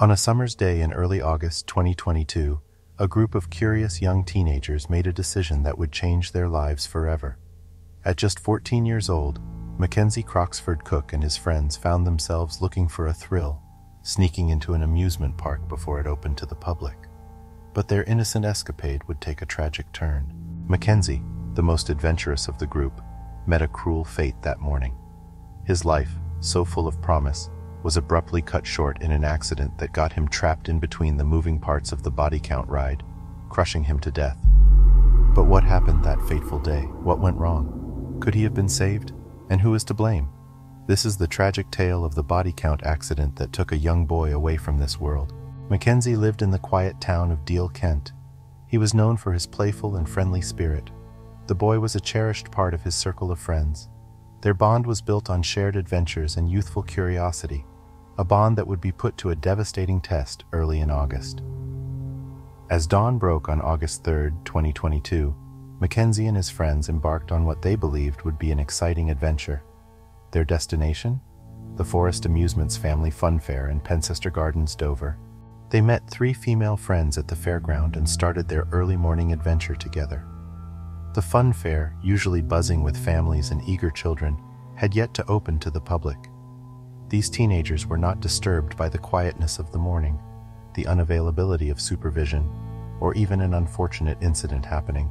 On a summer's day in early August 2022, a group of curious young teenagers made a decision that would change their lives forever. At just 14 years old, Mackenzie Croxford Cook and his friends found themselves looking for a thrill, sneaking into an amusement park before it opened to the public. But their innocent escapade would take a tragic turn. Mackenzie, the most adventurous of the group, met a cruel fate that morning. His life, so full of promise, was abruptly cut short in an accident that got him trapped in between the moving parts of the body count ride, crushing him to death. But what happened that fateful day? What went wrong? Could he have been saved? And who is to blame? This is the tragic tale of the body count accident that took a young boy away from this world. Mackenzie lived in the quiet town of Deal, Kent. He was known for his playful and friendly spirit. The boy was a cherished part of his circle of friends. Their bond was built on shared adventures and youthful curiosity, a bond that would be put to a devastating test early in August. As dawn broke on August 3, 2022, Mackenzie and his friends embarked on what they believed would be an exciting adventure. Their destination? The Forest Amusements Family Fun Fair in Pencester Gardens, Dover. They met three female friends at the fairground and started their early morning adventure together. The fun fair, usually buzzing with families and eager children, had yet to open to the public. These teenagers were not disturbed by the quietness of the morning, the unavailability of supervision, or even an unfortunate incident happening.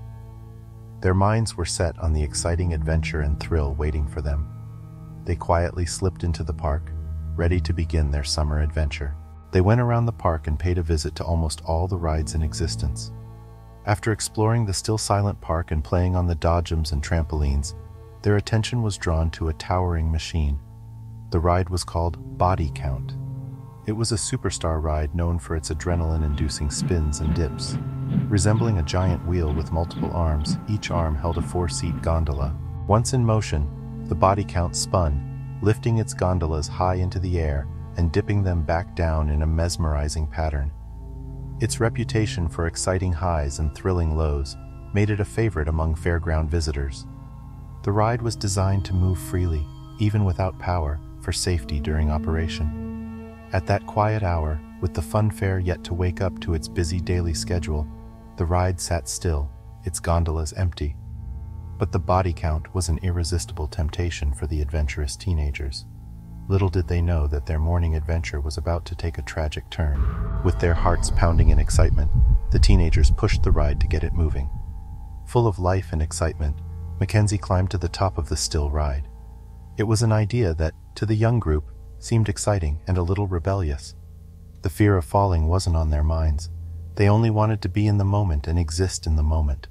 Their minds were set on the exciting adventure and thrill waiting for them. They quietly slipped into the park, ready to begin their summer adventure. They went around the park and paid a visit to almost all the rides in existence. After exploring the still silent park and playing on the dodgems and trampolines, their attention was drawn to a towering machine. The ride was called Body Count. It was a superstar ride known for its adrenaline inducing spins and dips. Resembling a giant wheel with multiple arms, each arm held a four seat gondola. Once in motion, the body count spun, lifting its gondolas high into the air and dipping them back down in a mesmerizing pattern. Its reputation for exciting highs and thrilling lows made it a favorite among fairground visitors. The ride was designed to move freely, even without power, for safety during operation. At that quiet hour, with the fun fair yet to wake up to its busy daily schedule, the ride sat still, its gondolas empty. But the body count was an irresistible temptation for the adventurous teenagers. Little did they know that their morning adventure was about to take a tragic turn. With their hearts pounding in excitement, the teenagers pushed the ride to get it moving. Full of life and excitement, Mackenzie climbed to the top of the still ride. It was an idea that, to the young group, seemed exciting and a little rebellious. The fear of falling wasn't on their minds. They only wanted to be in the moment and exist in the moment.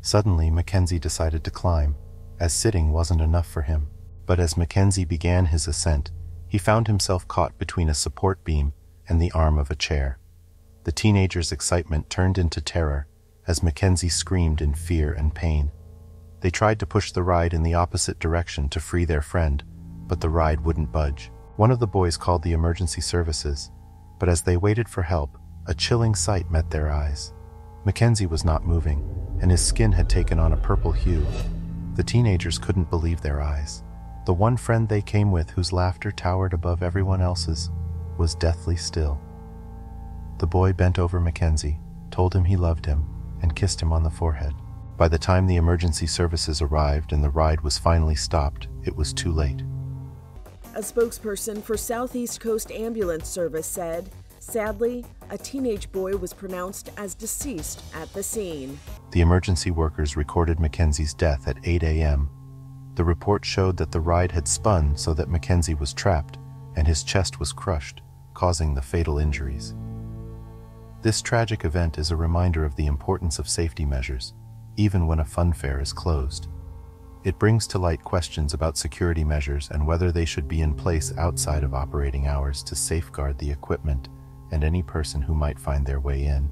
Suddenly, Mackenzie decided to climb, as sitting wasn't enough for him. But as Mackenzie began his ascent, he found himself caught between a support beam and the arm of a chair. The teenager's excitement turned into terror as Mackenzie screamed in fear and pain. They tried to push the ride in the opposite direction to free their friend, but the ride wouldn't budge. One of the boys called the emergency services, but as they waited for help, a chilling sight met their eyes. Mackenzie was not moving, and his skin had taken on a purple hue. The teenagers couldn't believe their eyes. The one friend they came with, whose laughter towered above everyone else's, was deathly still. The boy bent over Mackenzie, told him he loved him, and kissed him on the forehead. By the time the emergency services arrived and the ride was finally stopped, it was too late. A spokesperson for Southeast Coast Ambulance Service said, sadly, a teenage boy was pronounced as deceased at the scene. The emergency workers recorded Mackenzie's death at 8 a.m. The report showed that the ride had spun so that Mackenzie was trapped and his chest was crushed, causing the fatal injuries. This tragic event is a reminder of the importance of safety measures, even when a fun fair is closed. It brings to light questions about security measures and whether they should be in place outside of operating hours to safeguard the equipment and any person who might find their way in.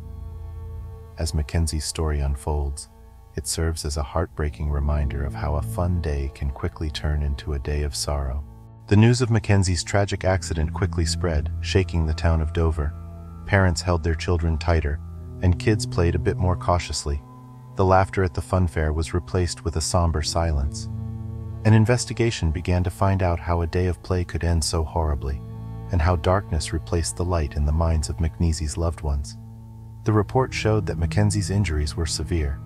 As Mackenzie's story unfolds, it serves as a heartbreaking reminder of how a fun day can quickly turn into a day of sorrow. The news of Mackenzie's tragic accident quickly spread, shaking the town of Dover. Parents held their children tighter, and kids played a bit more cautiously. The laughter at the fun fair was replaced with a somber silence. An investigation began to find out how a day of play could end so horribly. and how darkness replaced the light in the minds of Mackenzie's loved ones. The report showed that Mackenzie's injuries were severe.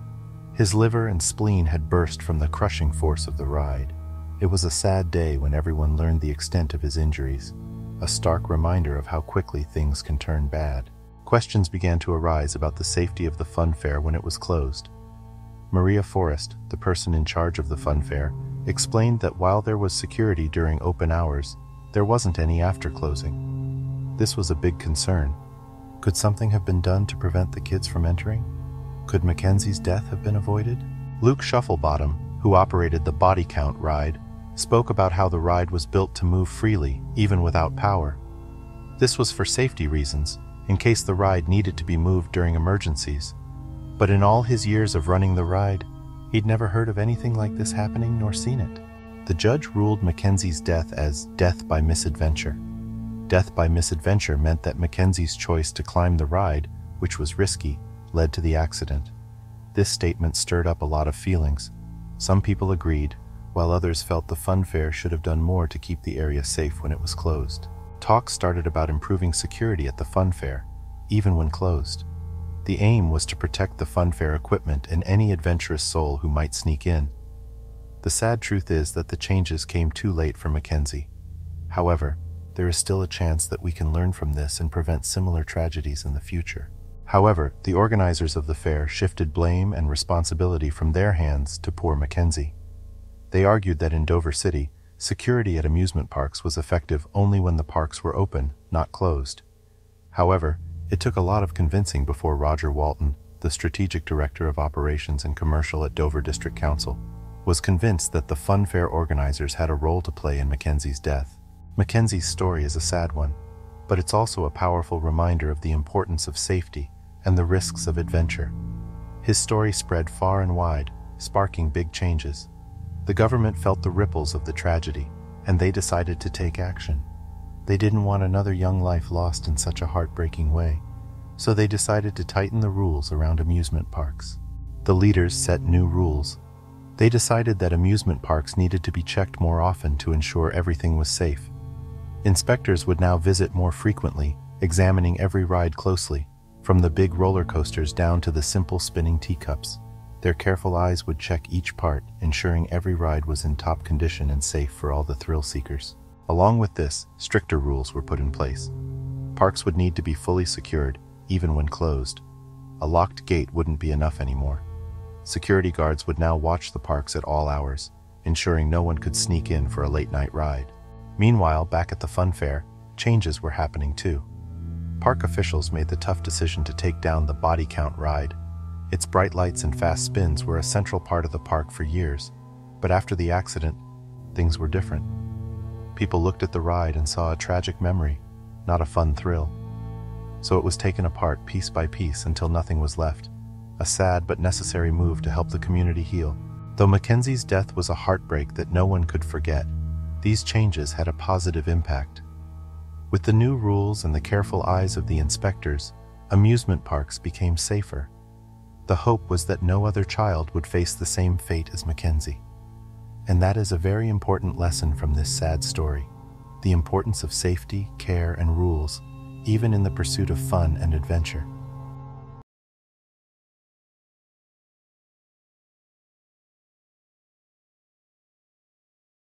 His liver and spleen had burst from the crushing force of the ride. It was a sad day when everyone learned the extent of his injuries, a stark reminder of how quickly things can turn bad. Questions began to arise about the safety of the fun fair when it was closed. Maria Forrest, the person in charge of the fun fair, explained that while there was security during open hours, there wasn't any after closing. This was a big concern. Could something have been done to prevent the kids from entering? Could Mackenzie's death have been avoided? Luke Shufflebottom, who operated the Body Count ride, spoke about how the ride was built to move freely, even without power. This was for safety reasons, in case the ride needed to be moved during emergencies. But in all his years of running the ride, he'd never heard of anything like this happening nor seen it. The judge ruled Mackenzie's death as death by misadventure. Death by misadventure meant that Mackenzie's choice to climb the ride, which was risky, led to the accident. This statement stirred up a lot of feelings. Some people agreed, while others felt the fun fair should have done more to keep the area safe when it was closed. Talks started about improving security at the fun fair, even when closed. The aim was to protect the fun fair equipment and any adventurous soul who might sneak in. The sad truth is that the changes came too late for Mackenzie. However, there is still a chance that we can learn from this and prevent similar tragedies in the future. However, the organizers of the fair shifted blame and responsibility from their hands to poor Mackenzie. They argued that in Dover City, security at amusement parks was effective only when the parks were open, not closed. However, it took a lot of convincing before Roger Walton, the strategic director of operations and commercial at Dover District Council, was convinced that the fun fair organizers had a role to play in Mackenzie's death. Mackenzie's story is a sad one, but it's also a powerful reminder of the importance of safety and the risks of adventure. His story spread far and wide, sparking big changes. The government felt the ripples of the tragedy, and they decided to take action. They didn't want another young life lost in such a heartbreaking way, so they decided to tighten the rules around amusement parks. The leaders set new rules. They decided that amusement parks needed to be checked more often to ensure everything was safe. Inspectors would now visit more frequently, examining every ride closely, from the big roller coasters down to the simple spinning teacups. Their careful eyes would check each part, ensuring every ride was in top condition and safe for all the thrill seekers. Along with this, stricter rules were put in place. Parks would need to be fully secured, even when closed. A locked gate wouldn't be enough anymore. Security guards would now watch the parks at all hours, ensuring no one could sneak in for a late night ride. Meanwhile, back at the fun fair, changes were happening too. Park officials made the tough decision to take down the body count ride its bright lights and fast spins were a central part of the park for years, but after the accident, things were different. People looked at the ride and saw a tragic memory, not a fun thrill. So it was taken apart piece by piece until nothing was left, a sad but necessary move to help the community heal. Though Mackenzie's death was a heartbreak that no one could forget, these changes had a positive impact. With the new rules and the careful eyes of the inspectors, amusement parks became safer. The hope was that no other child would face the same fate as Mackenzie. And that is a very important lesson from this sad story the importance of safety, care, and rules, even in the pursuit of fun and adventure.